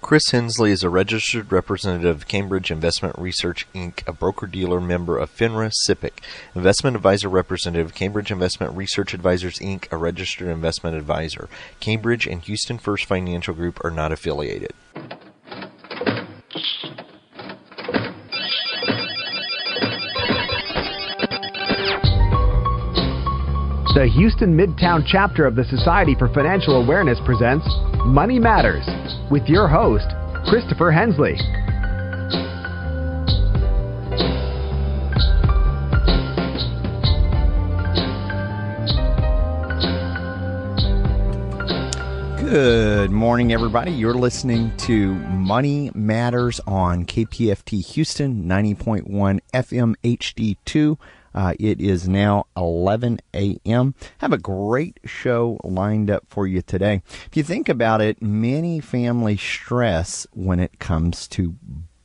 Chris Hensley is a registered representative of Cambridge Investment Research Inc., a broker dealer member of FINRA SIPC, investment advisor representative Cambridge Investment Research Advisors Inc., a registered investment advisor. Cambridge and Houston First Financial Group are not affiliated. The Houston Midtown chapter of the Society for Financial Awareness presents Money Matters with your host, Christopher Hensley. Good morning, everybody. You're listening to Money Matters on KPFT Houston 90.1 FM HD2. Uh, it is now 11 a.m. Have a great show lined up for you today. If you think about it, many families stress when it comes to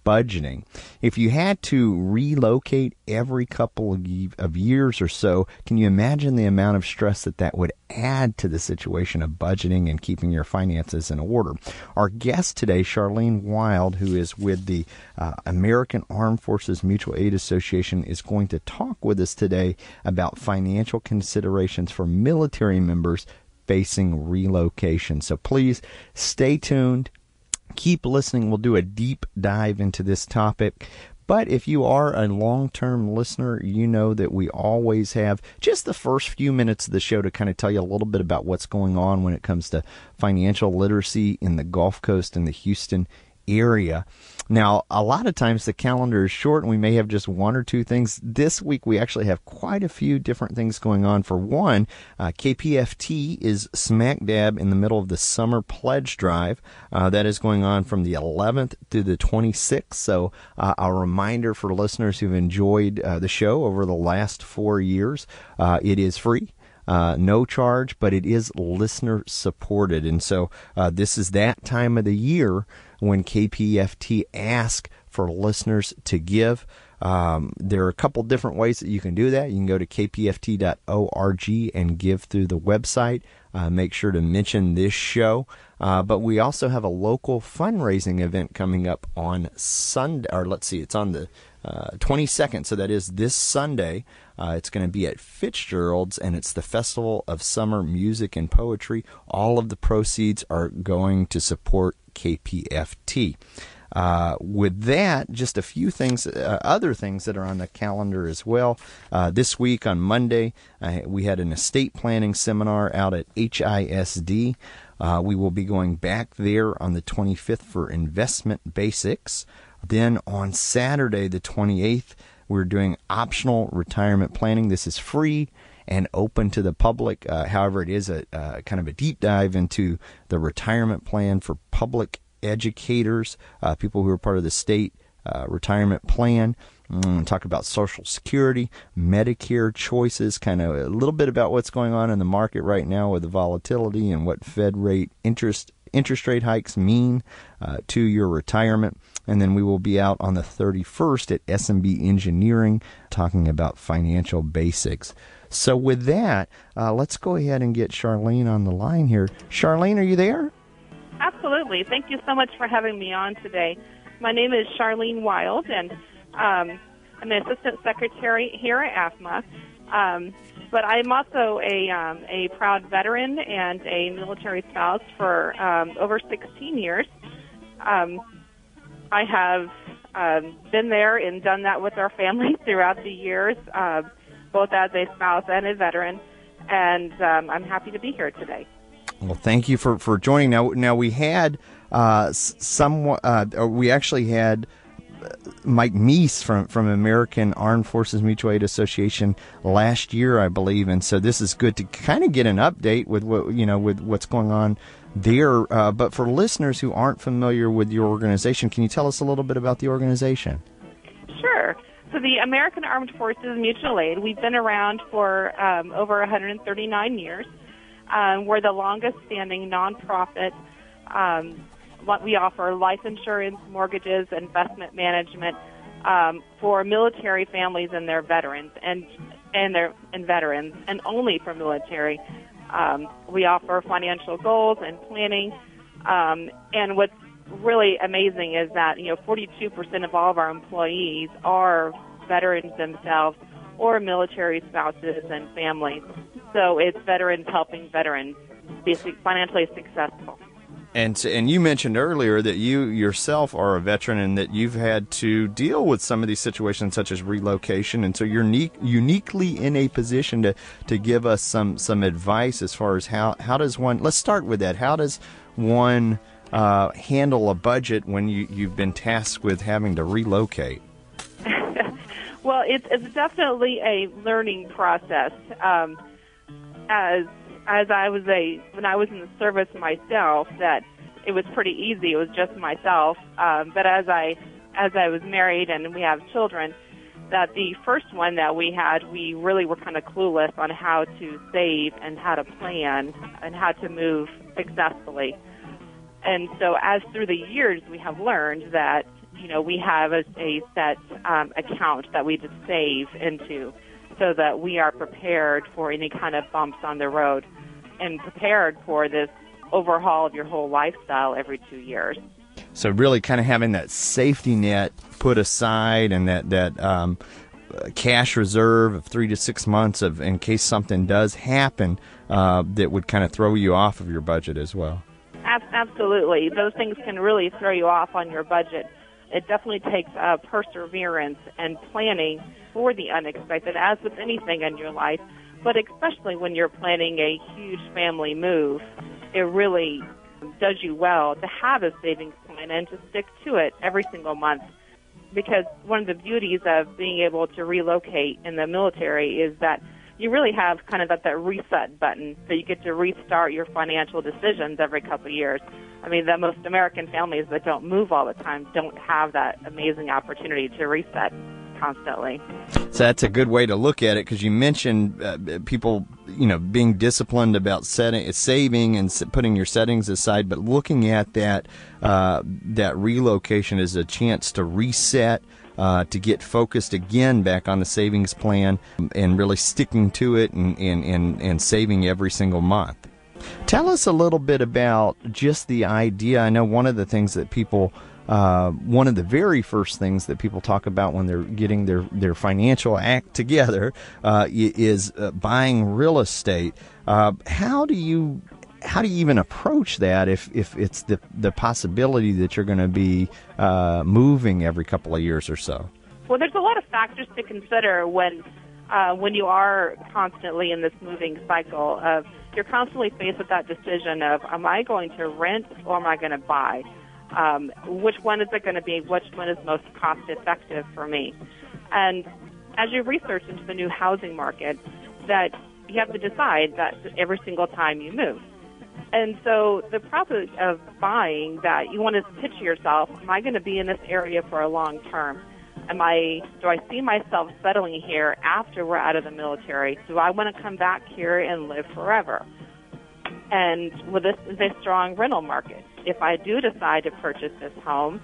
budgeting. If you had to relocate every couple of years or so, can you imagine the amount of stress that that would add to the situation of budgeting and keeping your finances in order? Our guest today, Charlene Wilde, who is with the uh, American Armed Forces Mutual Aid Association, is going to talk with us today about financial considerations for military members facing relocation. So please stay tuned keep listening. We'll do a deep dive into this topic. But if you are a long term listener, you know that we always have just the first few minutes of the show to kind of tell you a little bit about what's going on when it comes to financial literacy in the Gulf Coast and the Houston area. Now, a lot of times the calendar is short and we may have just one or two things. This week we actually have quite a few different things going on. For one, uh, KPFT is smack dab in the middle of the summer pledge drive. Uh, that is going on from the 11th through the 26th. So, uh, a reminder for listeners who've enjoyed uh, the show over the last four years, uh, it is free. Uh, no charge, but it is listener supported. And so uh, this is that time of the year when KPFT asks for listeners to give. Um, there are a couple different ways that you can do that. You can go to kpft.org and give through the website. Uh, make sure to mention this show. Uh, but we also have a local fundraising event coming up on Sunday, or let's see, it's on the uh, 22nd, so that is this Sunday. Uh, it's going to be at Fitzgerald's, and it's the Festival of Summer Music and Poetry. All of the proceeds are going to support KPFT. Uh, with that, just a few things, uh, other things that are on the calendar as well. Uh, this week on Monday, we had an estate planning seminar out at HISD. Uh, we will be going back there on the 25th for investment basics. Then on Saturday, the 28th, we're doing optional retirement planning. This is free and open to the public. Uh, however, it is a uh, kind of a deep dive into the retirement plan for public educators, uh, people who are part of the state uh, retirement plan. Mm, talk about Social Security, Medicare choices, kind of a little bit about what's going on in the market right now with the volatility and what Fed rate interest interest rate hikes mean uh, to your retirement. And then we will be out on the 31st at SMB Engineering talking about financial basics. So, with that, uh, let's go ahead and get Charlene on the line here. Charlene, are you there? Absolutely. Thank you so much for having me on today. My name is Charlene Wilde, and um, I'm an assistant secretary here at AAFMAA. Um, but I'm also a um, a proud veteran and a military spouse for um, over 16 years. Um, I have um, been there and done that with our family throughout the years, uh, both as a spouse and a veteran. And um, I'm happy to be here today. Well, thank you for, for joining. Now, now we had uh, some. Uh, we actually had Mike Meese from, from American Armed Forces Mutual Aid Association last year, I believe, and so this is good to kind of get an update with what you know with what's going on there. Uh, but for listeners who aren't familiar with your organization, can you tell us a little bit about the organization? Sure. So the American Armed Forces Mutual Aid, we've been around for um, over 139 years. Um, we're the longest standing nonprofit um, we offer life insurance, mortgages, investment management um, for military families and their veterans, and and their and veterans, and only for military. Um, we offer financial goals and planning. Um, and what's really amazing is that you know 42% of all of our employees are veterans themselves or military spouses and families. So it's veterans helping veterans be financially successful. And and you mentioned earlier that you yourself are a veteran and that you've had to deal with some of these situations such as relocation, and so you're unique, uniquely in a position to to give us some some advice as far as how how does one. Let's start with that. How does one uh, handle a budget when you you've been tasked with having to relocate? well, it's it's definitely a learning process. Um, as as I was a when I was in the service myself that it was pretty easy. It was just myself. Um, but as I as I was married and we have children, that the first one that we had, we really were kind of clueless on how to save and how to plan and how to move successfully. And so, as through the years, we have learned that you know we have a, a set um, account that we just save into so that we are prepared for any kind of bumps on the road and prepared for this overhaul of your whole lifestyle every two years. So really, kind of having that safety net put aside and that that um, cash reserve of three to six months of in case something does happen uh, that would kind of throw you off of your budget as well. Absolutely, those things can really throw you off on your budget. It definitely takes uh, perseverance and planning for the unexpected, as with anything in your life, but especially when you're planning a huge family move, it really does you well to have a savings plan and to stick to it every single month. Because one of the beauties of being able to relocate in the military is that you really have kind of that, that reset button so you get to restart your financial decisions every couple of years. I mean, the most American families that don't move all the time don't have that amazing opportunity to reset constantly. So that's a good way to look at it because you mentioned uh, people, you know, being disciplined about setting, saving, and putting your settings aside. But looking at that uh, that relocation as a chance to reset. Uh, to get focused again back on the savings plan and really sticking to it and, and, and, and saving every single month. Tell us a little bit about just the idea. I know one of the things that people uh, one of the very first things that people talk about when they're getting their, their financial act together uh, is uh, buying real estate. Uh, how do you how do you even approach that if, if it's the the possibility that you're going to be uh, moving every couple of years or so? Well, there's a lot of factors to consider when uh, when you are constantly in this moving cycle of you're constantly faced with that decision of am I going to rent or am I going to buy? um, which one is it going to be, which one is most cost effective for me. And as you research into the new housing market, that you have to decide that every single time you move. And so the process of buying that you want to pitch yourself, am I going to be in this area for a long term? Am I do I see myself settling here after we're out of the military? Do I want to come back here and live forever? And with this is a strong rental market if I do decide to purchase this home,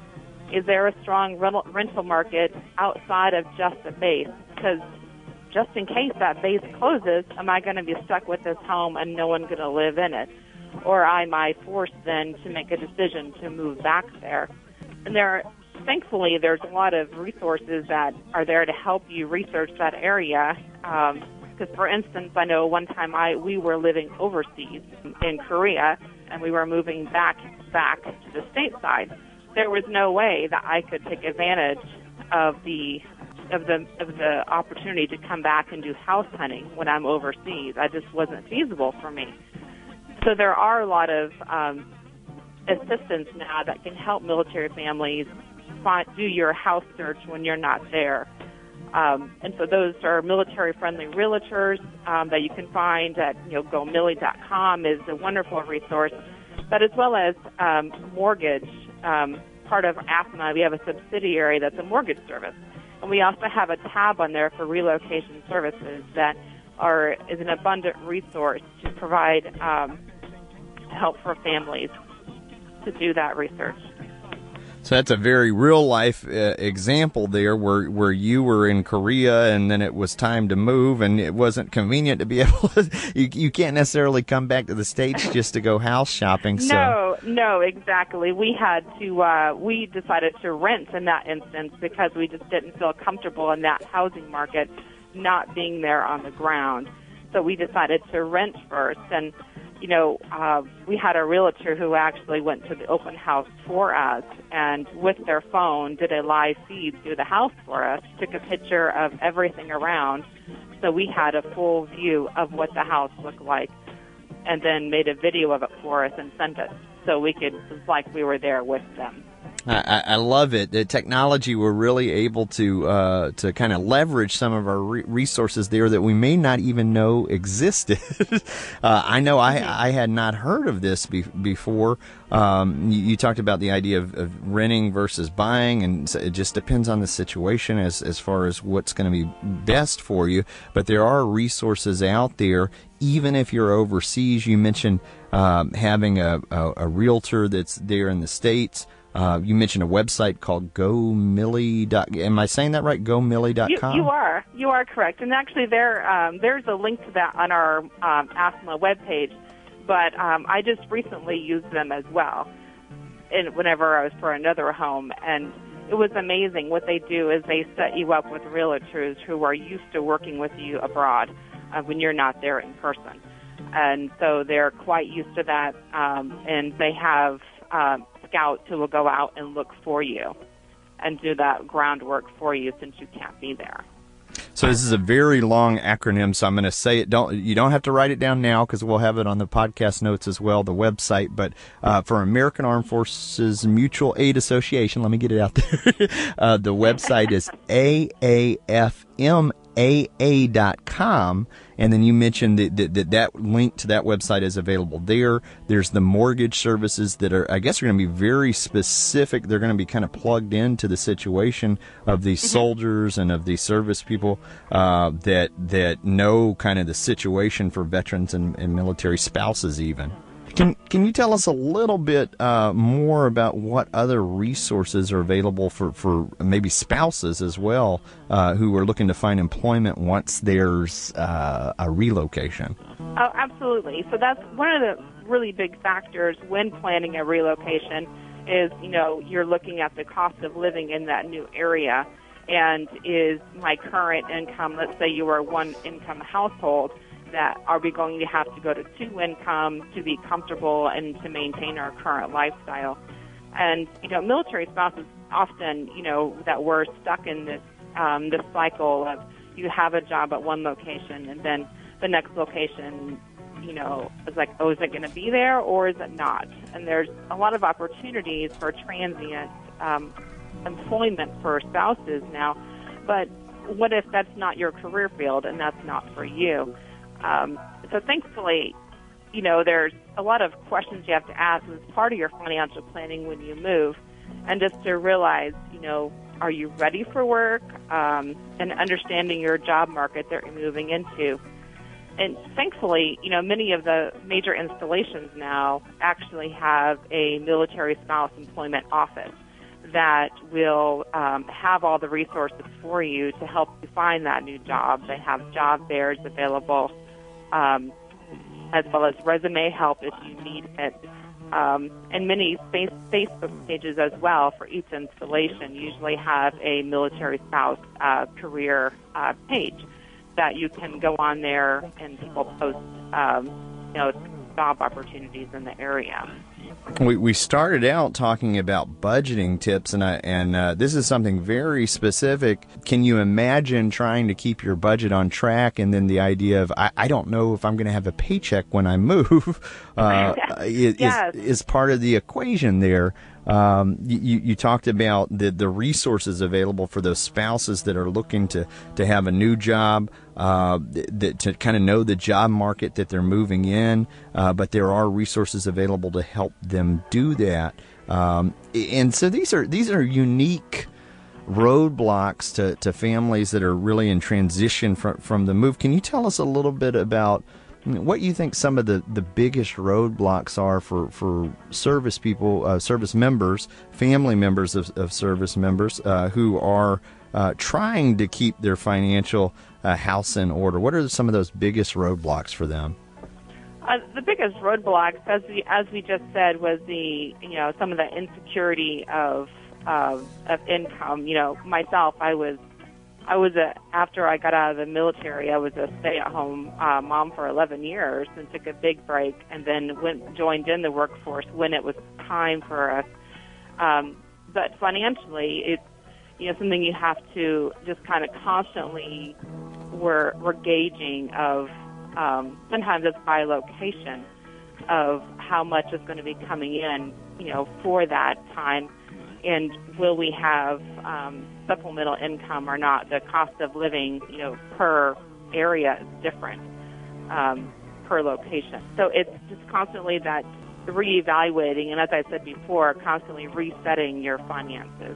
is there a strong rental, rental market outside of just the base? Because just in case that base closes, am I going to be stuck with this home and no one going to live in it? Or I forced then to make a decision to move back there? And there, thankfully, there's a lot of resources that are there to help you research that area. Because, um, for instance, I know one time I we were living overseas in Korea, and we were moving back back to the stateside, there was no way that I could take advantage of the of the of the opportunity to come back and do house hunting when I'm overseas. I just wasn't feasible for me. So there are a lot of um, assistance now that can help military families find, do your house search when you're not there. Um, and so those are military-friendly realtors um, that you can find at you know GoMillie.com is a wonderful resource but as well as um, mortgage. Um, part of AAFMAA, we have a subsidiary that's a mortgage service, and we also have a tab on there for relocation services that are is an abundant resource to provide um, help for families to do that research. So that's a very real life uh, example there, where where you were in Korea and then it was time to move, and it wasn't convenient to be able. to, you you can't necessarily come back to the states just to go house shopping. So. No, no, exactly. We had to. Uh, we decided to rent in that instance because we just didn't feel comfortable in that housing market, not being there on the ground. So we decided to rent first, and you know, uh, we had a realtor who actually went to the open house for us and with their phone did a live feed through the house for us, took a picture of everything around. So we had a full view of what the house looked like and then made a video of it for us and sent it so we could, like we were there with them. I, I, love it. The technology we're really able to uh, to kind of leverage some of our re- resources there that we may not even know existed. uh, I know I, mm-hmm. I had not heard of this be- before. Um, you, you, talked about the idea of, of, renting versus buying, and it just depends on the situation as as far as what's going to be best for you. But there are resources out there, even if you're overseas. You mentioned um, having a, a, a realtor that's there in the states. Uh, you mentioned a website called GoMillie. Am I saying that right? GoMillie.com. You, you are. You are correct. And actually, there um, there's a link to that on our um, AAFMAA webpage. But um, I just recently used them as well, and whenever I was for another home, and it was amazing. What they do is they set you up with realtors who are used to working with you abroad uh, when you're not there in person, and so they're quite used to that. Um, and they have um, scouts who will go out and look for you and do that groundwork for you since you can't be there. So this is a very long acronym, so I'm going to say it. Don't you don't have to write it down now because we'll have it on the podcast notes as well, the website. But uh, for American Armed Forces Mutual Aid Association, let me get it out there. uh, the website is AAFM aa.com. And then you mentioned that, that, that, that link to that website is available there. There's the mortgage services that are, I guess, are going to be very specific. They're going to be kind of plugged into the situation of these mm-hmm. soldiers and of these service people uh, that that know kind of the situation for veterans and, and military spouses, even. Can Can you tell us a little bit uh, more about what other resources are available for, for maybe spouses as well uh, who are looking to find employment once there's uh, a relocation? Oh, absolutely. So that's one of the really big factors when planning a relocation is you know you're looking at the cost of living in that new area and is my current income let's say you are one income household that are we going to have to go to two income to be comfortable and to maintain our current lifestyle? And you know, military spouses often, you know, that we're stuck in this um, this cycle of you have a job at one location and then the next location, you know, is like, oh, is it going to be there or is it not? And there's a lot of opportunities for transient um, employment for spouses now, but what if that's not your career field and that's not for you? Um, so thankfully, you know, there's a lot of questions you have to ask as part of your financial planning when you move, and just to realize, you know, are you ready for work, um, and understanding your job market that you're moving into. And thankfully, you know, many of the major installations now actually have a military spouse employment office that will um, have all the resources for you to help you find that new job. They have job fairs available um, as well as resume help if you need it. Um, and many face, Facebook pages as well for each installation usually have a military spouse uh, career uh, page that you can go on there and people post, um, you know, job opportunities in the area. We, we started out talking about budgeting tips, and I, and uh, this is something very specific. Can you imagine trying to keep your budget on track, and then the idea of I, I don't know if I'm going to have a paycheck when I move uh, yes. is, is part of the equation there. Um, you, you talked about the, the resources available for those spouses that are looking to, to have a new job, uh, that, to kind of know the job market that they're moving in, uh, but there are resources available to help them do that. Um, and so these are these are unique roadblocks to, to families that are really in transition from, from the move. Can you tell us a little bit about what do you think some of the, the biggest roadblocks are for, for service people, uh, service members, family members of, of service members uh, who are uh, trying to keep their financial uh, house in order? What are some of those biggest roadblocks for them? Uh, the biggest roadblocks, as we as we just said, was the you know some of the insecurity of uh, of income. You know, myself, I was I was a after I got out of the military, I was a stay-at-home uh, mom for 11 years and took a big break, and then went joined in the workforce when it was time for us. Um, but financially, it's you know something you have to just kind of constantly we're we're gauging of um, sometimes it's by location of how much is going to be coming in, you know, for that time, and will we have um, supplemental income or not? The cost of living, you know, per area is different um, per location. So it's just constantly that reevaluating, and as I said before, constantly resetting your finances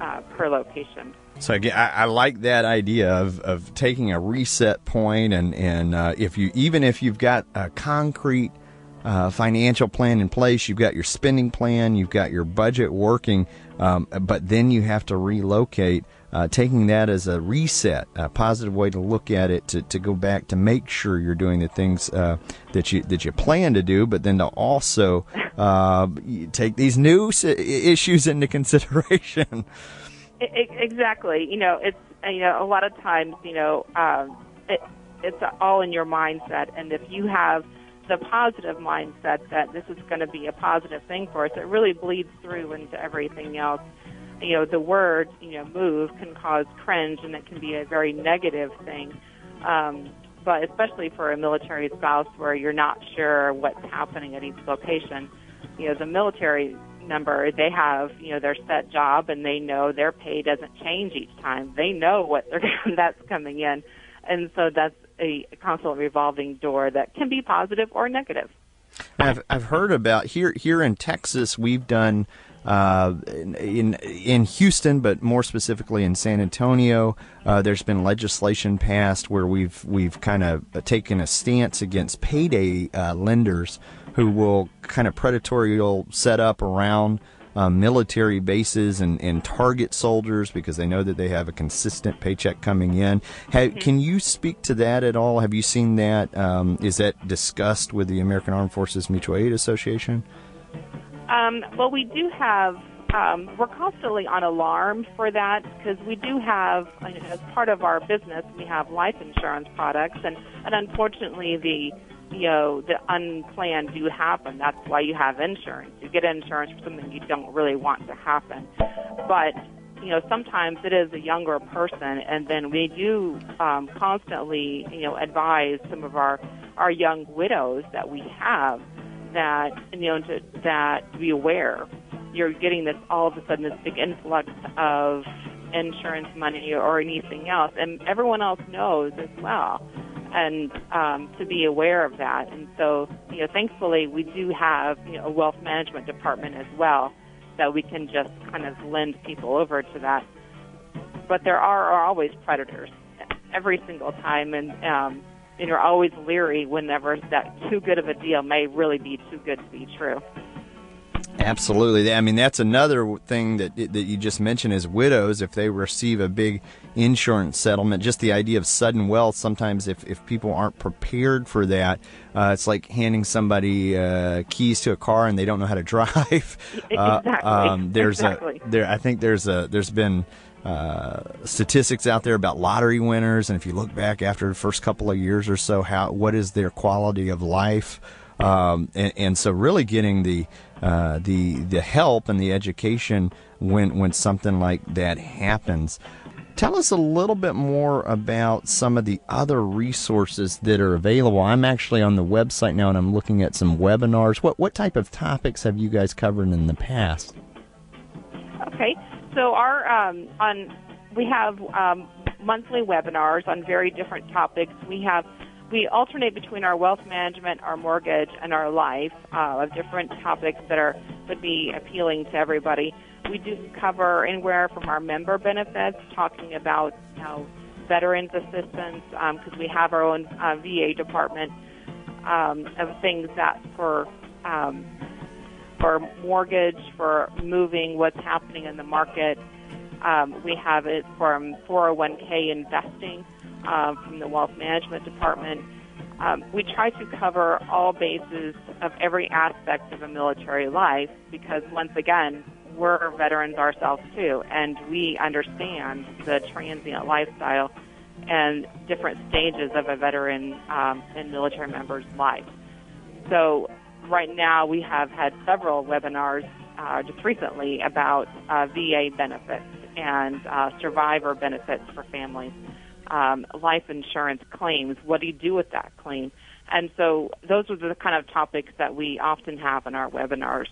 uh, per location. So again, I, I, like that idea of, of taking a reset point, and and uh, if you even if you've got a concrete uh, financial plan in place, you've got your spending plan, you've got your budget working, um, but then you have to relocate. Uh, taking that as a reset, a positive way to look at it, to, to go back to make sure you're doing the things uh, that you that you plan to do, but then to also uh, take these new issues into consideration. Exactly. You know, it's you know a lot of times you know um, it, it's all in your mindset, and if you have the positive mindset that this is going to be a positive thing for us, it really bleeds through into everything else. You know, the word you know move can cause cringe, and it can be a very negative thing. Um, but especially for a military spouse where you're not sure what's happening at each location, you know, the military number, they have, you know, their set job and they know their pay doesn't change each time. They know what they're, that's coming in. And so that's a constant revolving door that can be positive or negative. I've, I've heard about here, here in Texas, we've done, uh, in in Houston, but more specifically in San Antonio, uh, there's been legislation passed where we've we've kind of taken a stance against payday uh, lenders who will kind of predatory set up around uh, military bases and, and target soldiers because they know that they have a consistent paycheck coming in. Have, mm-hmm. Can you speak to that at all? Have you seen that? Um, is that discussed with the American Armed Forces Mutual Aid Association? Um, well, we do have. Um, we're constantly on alarm for that because we do have, as part of our business, we have life insurance products, and, and unfortunately, the you know, the unplanned do happen. That's why you have insurance. You get insurance for something you don't really want to happen. But, you know, sometimes it is a younger person, and then we do um, constantly, you know, advise some of our, our young widows that we have that, you know, to, that to be aware. You're getting this all of a sudden this big influx of insurance money or anything else, and everyone else knows as well and um, to be aware of that. And so, you know, thankfully we do have you know, a wealth management department as well that we can just kind of lend people over to that. But there are, are always predators every single time, and um, and you're always leery whenever that too good of a deal may really be too good to be true. Absolutely. I mean, that's another thing that that you just mentioned is widows. If they receive a big insurance settlement, just the idea of sudden wealth. Sometimes, if, if people aren't prepared for that, uh, it's like handing somebody uh, keys to a car and they don't know how to drive. Uh, exactly. Um, there's exactly. a there. I think there's a there's been. Uh, statistics out there about lottery winners, and if you look back after the first couple of years or so, how what is their quality of life? Um, and, and, so, really getting the uh, the the help and the education when when something like that happens. Tell us a little bit more about some of the other resources that are available. I'm actually on the website now and I'm looking at some webinars. What what type of topics have you guys covered in the past? Okay, so our um, on we have um, monthly webinars on very different topics. We have we alternate between our wealth management, our mortgage, and our life uh, of different topics that are would be appealing to everybody. We do cover anywhere from our member benefits, talking about you know veterans assistance because um, we have our own uh, VA department um, of things that for um, for mortgage, for moving, what's happening in the market. Um, we have it from 401k investing uh, from the wealth management department. Um, we try to cover all bases of every aspect of a military life because, once again, we're veterans ourselves too, and we understand the transient lifestyle and different stages of a veteran um, and military member's life. So, right now, we have had several webinars uh, just recently about uh, VA benefits and uh, survivor benefits for families um, life insurance claims. What do you do with that claim? And so those are the kind of topics that we often have in our webinars.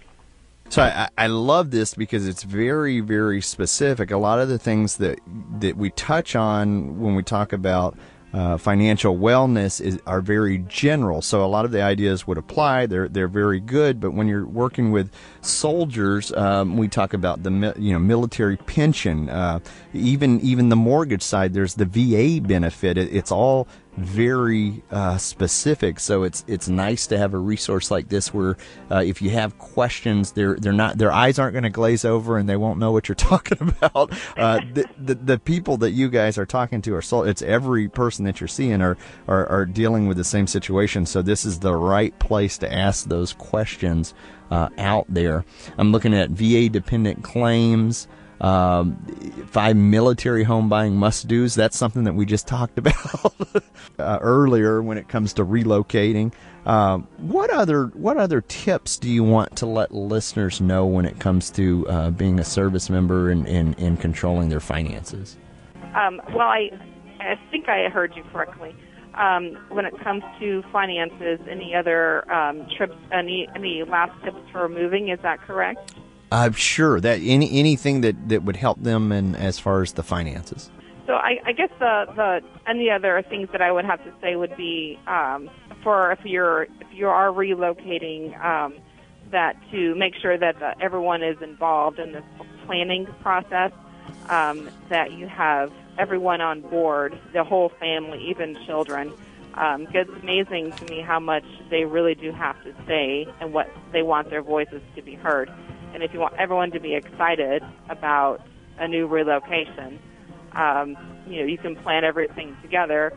So I, I love this because it's very, very specific. A lot of the things that that we touch on when we talk about uh, financial wellness is are very general. So a lot of the ideas would apply. They're they're very good. But when you're working with soldiers, um, we talk about the you know military pension, uh, even even the mortgage side. There's the VA benefit. It, it's all very uh, specific. So it's it's nice to have a resource like this where uh, if you have questions, they're they're not their eyes aren't going to glaze over and they won't know what you're talking about. Uh, the, the, the people that you guys are talking to are so it's every person that you're seeing are, are are dealing with the same situation. So this is the right place to ask those questions uh, out there. I'm looking at VA dependent claims. Um, five military home buying must dos. That's something that we just talked about uh, earlier when it comes to relocating. Um, what other what other tips do you want to let listeners know when it comes to uh, being a service member and, and controlling their finances? Um, well, I I think I heard you correctly. Um, when it comes to finances, any other um, trips, any any last tips for moving? Is that correct? I'm sure that any anything that, that would help them in as far as the finances. So I, I guess the the any other things that I would have to say would be um, for if you're if you are relocating, um, that to make sure that the, everyone is involved in this planning process, um, that you have everyone on board, the whole family, even children. Um, it's amazing to me how much they really do have to say and what they want their voices to be heard. And if you want everyone to be excited about a new relocation, um, you know, you can plan everything together.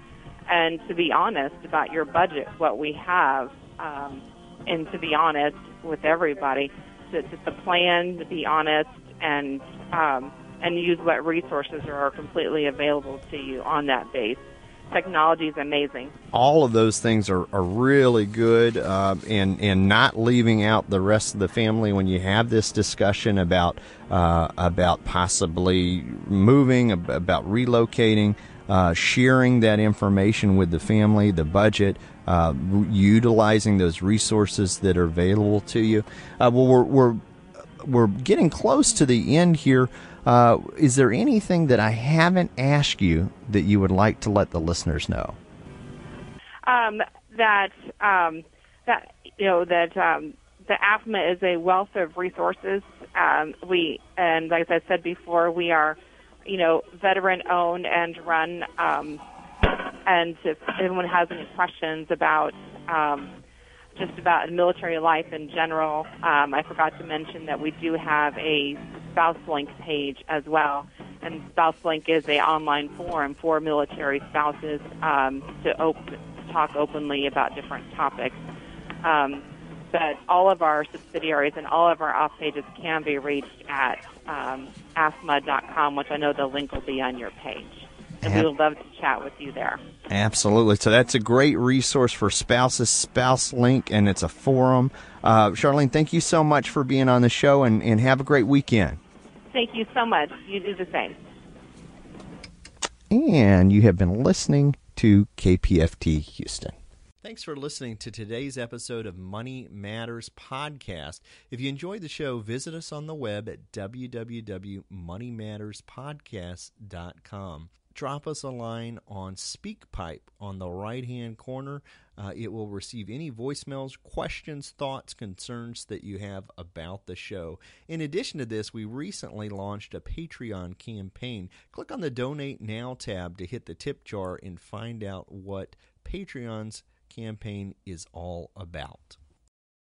And to be honest about your budget, what we have, um, and to be honest with everybody, to, to, to plan, to be honest, and um, and use what resources are completely available to you on that base technology is amazing. All of those things are, are really good, uh, and and not leaving out the rest of the family when you have this discussion about uh, about possibly moving, about relocating. Uh, sharing that information with the family, the budget, uh, utilizing those resources that are available to you. Uh, well, we're, we're we're getting close to the end here. Uh, is there anything that I haven't asked you that you would like to let the listeners know? Um, that um, that you know that um, the AAFMAA is a wealth of resources. Um, we and like I said before, we are you know veteran owned and run. Um, and if anyone has any questions about um, just about military life in general. Um, I forgot to mention that we do have a Spouse Link page as well, and Spouse Link is a online forum for military spouses um, to, op- talk openly about different topics. Um, but all of our subsidiaries and all of our off pages can be reached at um, aafmaa.com, which I know the link will be on your page and we would love to chat with you there. Absolutely. So that's a great resource for spouses, Spouse Link, and it's a forum. Uh, Charlene, thank you so much for being on the show, and, and have a great weekend. Thank you so much. You do the same. And you have been listening to KPFT Houston. Thanks for listening to today's episode of Money Matters Podcast. If you enjoyed the show, visit us on the web at www.moneymatterspodcast.com drop us a line on SpeakPipe on the right hand corner. Uh, it will receive any voicemails, questions, thoughts, concerns that you have about the show. In addition to this, we recently launched a Patreon campaign. Click on the Donate Now tab to hit the tip jar and find out what Patreon's campaign is all about.